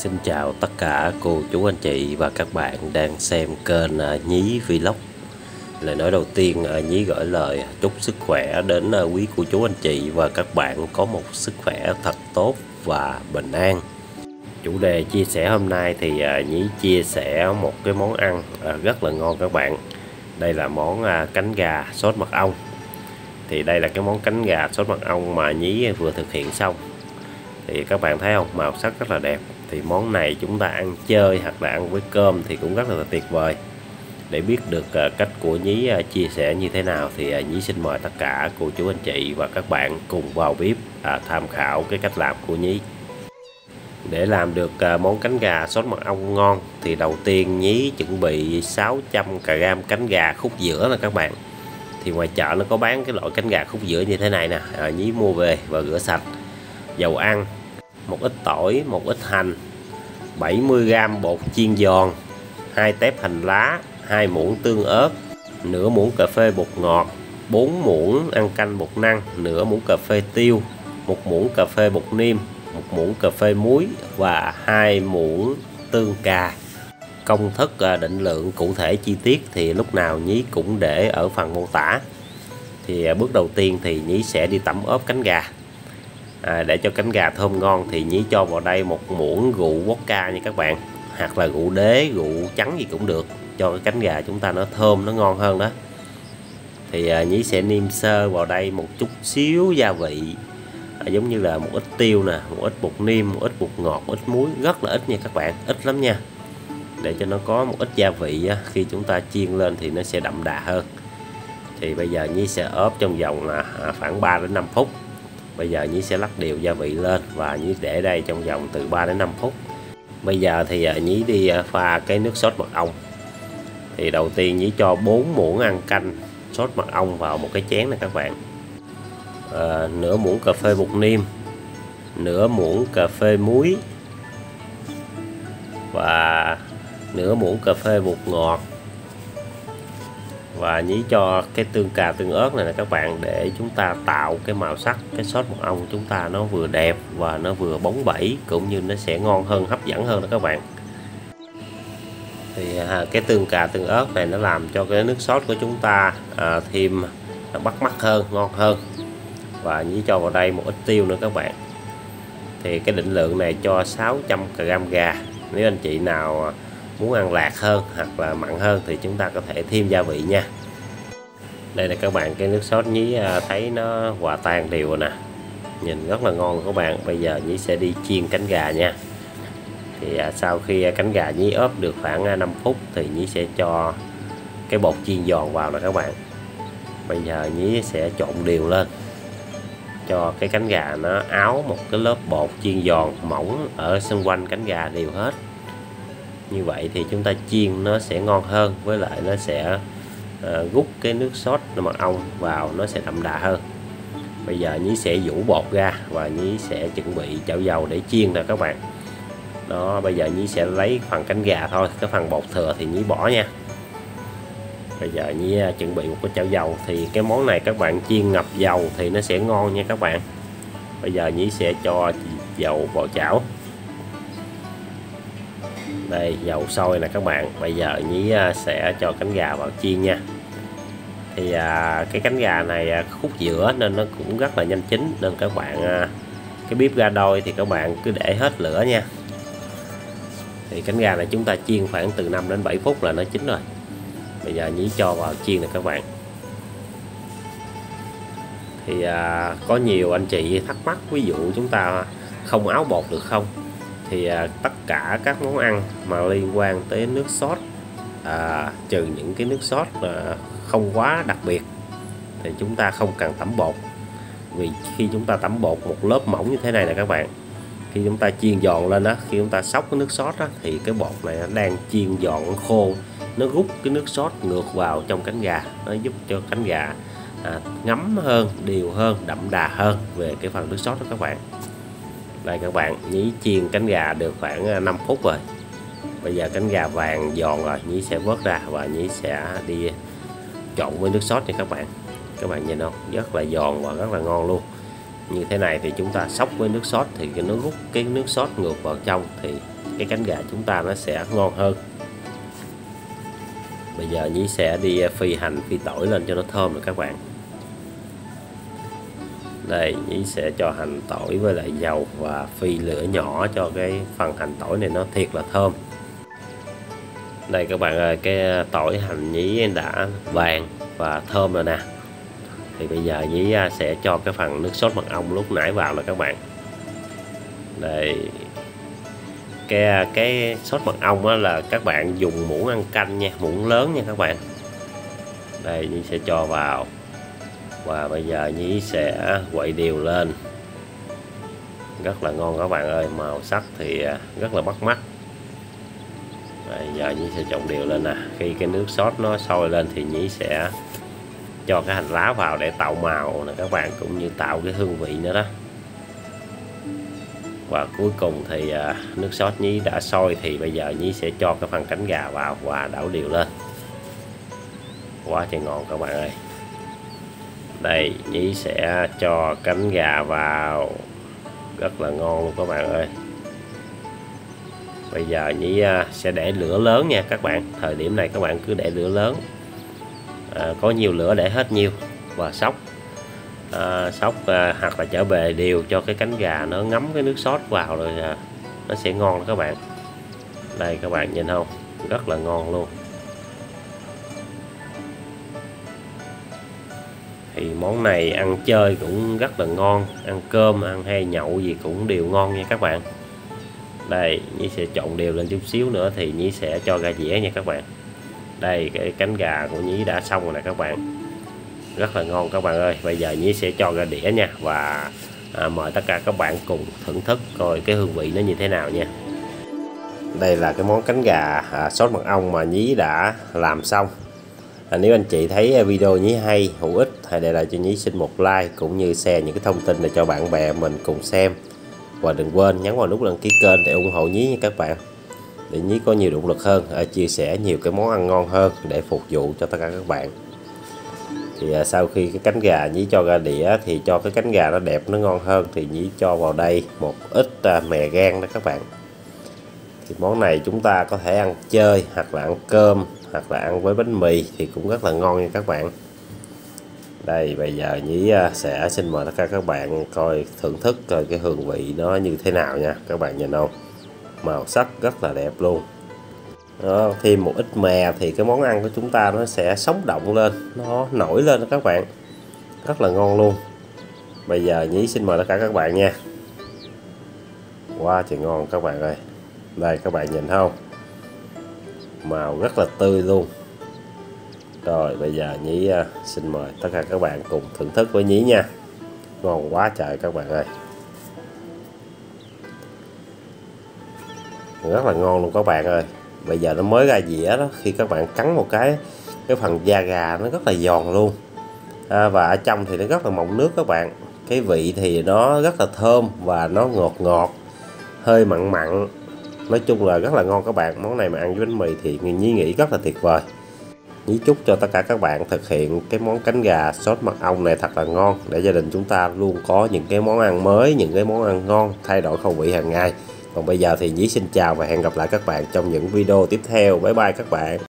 Xin chào tất cả cô chú, anh chị và các bạn đang xem kênh à, Nhí Vlog. Lời nói đầu tiên à, Nhí gửi lời chúc sức khỏe đến à, quý cô chú, anh chị và các bạn có một sức khỏe thật tốt và bình an. Chủ đề chia sẻ hôm nay thì Nhí chia sẻ một cái món ăn rất là ngon các bạn. Đây là món cánh gà sốt mật ong. Thì đây là cái món cánh gà sốt mật ong mà Nhí vừa thực hiện xong. Thì các bạn thấy không? Màu sắc rất là đẹp thì món này chúng ta ăn chơi hoặc là ăn với cơm thì cũng rất là tuyệt vời. Để biết được ờ, cách của nhí ờ, chia sẻ như thế nào thì ờ, nhí xin mời tất cả cô chú anh chị và các bạn cùng vào bếp à, tham khảo cái cách làm của nhí. Để làm được món cánh gà sốt mật ong ngon thì đầu tiên nhí chuẩn bị 600g cánh gà khúc giữa nè các bạn. Thì ngoài chợ nó có bán cái loại cánh gà khúc giữa như thế này nè. À, nhí mua về và rửa sạch. Dầu ăn một ít tỏi, một ít hành 70g bột chiên giòn, hai tép hành lá, hai muỗng tương ớt, nửa muỗng cà phê bột ngọt 4 muỗng ăn canh bột năng, nửa muỗng cà phê tiêu, một muỗng cà phê bột niêm, một muỗng cà phê muối và hai muỗng tương cà. Công thức à, định lượng cụ thể chi tiết thì lúc nào nhí cũng để ở phần mô tả. Thì à, bước đầu tiên thì nhí sẽ đi tẩm ốp cánh gà à, để cho cánh gà thơm ngon thì nhí cho vào đây một muỗng rượu vodka nha các bạn. Hoặc là rượu đế rượu trắng gì cũng được cho cái cánh gà chúng ta nó thơm nó ngon hơn đó. Thì à, nhí sẽ niêm sơ vào đây một chút xíu gia vị. À, giống như là một ít tiêu nè một ít bột niêm một ít bột ngọt một ít muối rất là ít nha các bạn ít lắm nha. Để cho nó có một ít gia vị á, khi chúng ta chiên lên thì nó sẽ đậm đà hơn. Thì bây giờ Nhi sẽ ốp trong vòng là à, khoảng 3 đến 5 phút bây giờ Nhí sẽ lắc đều gia vị lên và Nhí để đây trong vòng từ 3 đến 5 phút. Bây giờ thì à, Nhí đi à, pha cái nước sốt mật ong. Thì đầu tiên Nhí cho 4 muỗng ăn canh sốt mật ong vào một cái chén này các bạn. À, nửa muỗng cà phê bột niêm nửa muỗng cà phê muối và nửa muỗng cà phê bột ngọt và nhí cho cái tương cà tương ớt này nè các bạn để chúng ta tạo cái màu sắc cái sốt mật ong của chúng ta nó vừa đẹp và nó vừa bóng bẩy cũng như nó sẽ ngon hơn hấp dẫn hơn đó các bạn. Thì à, cái tương cà tương ớt này nó làm cho cái nước sốt của chúng ta à, thêm à, bắt mắt hơn ngon hơn. Và nhí cho vào đây một ít tiêu nữa các bạn. Thì cái định lượng này cho 600 g gà. Nếu anh chị nào à, muốn ăn lạc hơn hoặc là mặn hơn thì chúng ta có thể thêm gia vị nha. Đây là các bạn cái nước sốt nhí à, thấy nó hòa tan đều rồi nè. Nhìn rất là ngon các bạn. Bây giờ nhí sẽ đi chiên cánh gà nha. Thì à, sau khi à, cánh gà nhí ốp được khoảng à, 5 phút thì nhí sẽ cho cái bột chiên giòn vào nè các bạn. Bây giờ nhí sẽ trộn đều lên. Cho cái cánh gà nó áo một cái lớp bột chiên giòn mỏng ở xung quanh cánh gà đều hết như vậy thì chúng ta chiên nó sẽ ngon hơn với lại nó sẽ ờ, uh, rút cái nước sốt mật ong vào nó sẽ đậm đà hơn. Bây giờ nhí sẽ vũ bột ra và nhí sẽ chuẩn bị chảo dầu để chiên nè các bạn. Đó bây giờ nhí sẽ lấy phần cánh gà thôi cái phần bột thừa thì nhí bỏ nha. Bây giờ nhí ờ, chuẩn bị một cái chảo dầu thì cái món này các bạn chiên ngập dầu thì nó sẽ ngon nha các bạn. Bây giờ nhí sẽ cho dầu vào chảo đây dầu sôi nè các bạn. Bây giờ nhí à, sẽ cho cánh gà vào chiên nha. Thì à, cái cánh gà này à, khúc giữa nên nó cũng rất là nhanh chín. Nên các bạn à, cái bếp ga đôi thì các bạn cứ để hết lửa nha. Thì cánh gà này chúng ta chiên khoảng từ 5 đến 7 phút là nó chín rồi. Bây giờ nhí cho vào chiên nè các bạn. Thì à, có nhiều anh chị thắc mắc ví dụ chúng ta không áo bột được không? Thì à, tất cả các món ăn mà liên quan tới nước sốt à, trừ những cái nước sốt à, không quá đặc biệt thì chúng ta không cần tẩm bột. Vì khi chúng ta tẩm bột một lớp mỏng như thế này nè các bạn khi chúng ta chiên giòn lên đó khi chúng ta sóc cái nước sốt đó, thì cái bột này nó đang chiên giòn khô nó rút cái nước sốt ngược vào trong cánh gà. Nó giúp cho cánh gà à, ngấm hơn đều hơn đậm đà hơn về cái phần nước sốt đó các bạn đây các bạn, nhí chiên cánh gà được khoảng à, 5 phút rồi. Bây giờ cánh gà vàng giòn rồi, nhí sẽ vớt ra và nhí sẽ đi trộn với nước sốt nha các bạn. Các bạn nhìn không? Rất là giòn và rất là ngon luôn. Như thế này thì chúng ta sóc với nước sốt thì cái nó rút, cái nước sốt ngược vào trong thì cái cánh gà chúng ta nó sẽ ngon hơn. Bây giờ nhí sẽ đi à, phi hành, phi tỏi lên cho nó thơm rồi các bạn đây nhí sẽ cho hành tỏi với lại dầu và phi lửa nhỏ cho cái phần hành tỏi này nó thiệt là thơm. Đây các bạn ơi, cái tỏi hành nhí đã vàng và thơm rồi nè. Thì bây giờ nhí à, sẽ cho cái phần nước sốt mật ong lúc nãy vào là các bạn. Đây. Cái à, cái sốt mật ong á là các bạn dùng muỗng ăn canh nha, muỗng lớn nha các bạn. Đây nhí sẽ cho vào và bây giờ nhí sẽ quậy đều lên. Rất là ngon các bạn ơi, màu sắc thì à, rất là bắt mắt. Bây giờ nhí sẽ trộn đều lên nè. Khi cái nước sốt nó sôi lên thì nhí sẽ cho cái hành lá vào để tạo màu nè các bạn, cũng như tạo cái hương vị nữa đó. Và cuối cùng thì à, nước sốt nhí đã sôi thì bây giờ nhí sẽ cho cái phần cánh gà vào và đảo đều lên. Quá trời ngon các bạn ơi đây nhí sẽ cho cánh gà vào. Rất là ngon luôn các bạn ơi. Bây giờ nhí à, sẽ để lửa lớn nha các bạn. Thời điểm này các bạn cứ để lửa lớn. À, có nhiều lửa để hết nhiều. Và sóc. À, sóc à, hoặc là trở về đều cho cái cánh gà nó ngấm cái nước sốt vào rồi à, nó sẽ ngon đó các bạn. Đây các bạn nhìn không? Rất là ngon luôn. Thì món này ăn chơi cũng rất là ngon ăn cơm ăn hay nhậu gì cũng đều ngon nha các bạn. Đây Nhi sẽ trộn đều lên chút xíu nữa thì Nhi sẽ cho ra dĩa nha các bạn. Đây cái cánh gà của Nhi đã xong rồi nè các bạn. Rất là ngon các bạn ơi. Bây giờ Nhi sẽ cho ra đĩa nha và à, mời tất cả các bạn cùng thưởng thức coi cái hương vị nó như thế nào nha. Đây là cái món cánh gà à, sốt mật ong mà Nhí đã làm xong à, nếu anh chị thấy à, video Nhí hay hữu ích hãy để lại cho Nhí xin một like cũng như share những cái thông tin này cho bạn bè mình cùng xem. Và đừng quên nhấn vào nút đăng ký kênh để ủng hộ Nhí nha các bạn. Để Nhí có nhiều động lực hơn à, chia sẻ nhiều cái món ăn ngon hơn để phục vụ cho tất cả các bạn. Thì à, sau khi cái cánh gà nhí cho ra đĩa thì cho cái cánh gà nó đẹp nó ngon hơn thì nhí cho vào đây một ít à, mè gan đó các bạn. Thì món này chúng ta có thể ăn chơi hoặc là ăn cơm hoặc là ăn với bánh mì thì cũng rất là ngon nha các bạn. Đây bây giờ nhí à, sẽ xin mời tất cả các bạn coi thưởng thức coi cái hương vị nó như thế nào nha. Các bạn nhìn không? Màu sắc rất là đẹp luôn. Đó, thêm một ít mè thì cái món ăn của chúng ta nó sẽ sống động lên nó nổi lên các bạn. Rất là ngon luôn. Bây giờ nhí xin mời tất cả các bạn nha. Wow trời ngon các bạn ơi. Đây các bạn nhìn không? Màu rất là tươi luôn. Rồi bây giờ nhí à, xin mời tất cả các bạn cùng thưởng thức với nhí nha. Ngon quá trời các bạn ơi. Rất là ngon luôn các bạn ơi. Bây giờ nó mới ra dĩa đó khi các bạn cắn một cái cái phần da gà nó rất là giòn luôn. À, và ở trong thì nó rất là mọng nước các bạn. Cái vị thì nó rất là thơm và nó ngọt ngọt hơi mặn mặn nói chung là rất là ngon các bạn món này mà ăn với bánh mì thì Nhí nghĩ rất là tuyệt vời Nhí chúc cho tất cả các bạn thực hiện cái món cánh gà sốt mật ong này thật là ngon, để gia đình chúng ta luôn có những cái món ăn mới, những cái món ăn ngon, thay đổi khẩu vị hàng ngày còn bây giờ thì Nhí xin chào và hẹn gặp lại các bạn trong những video tiếp theo. Bye bye các bạn.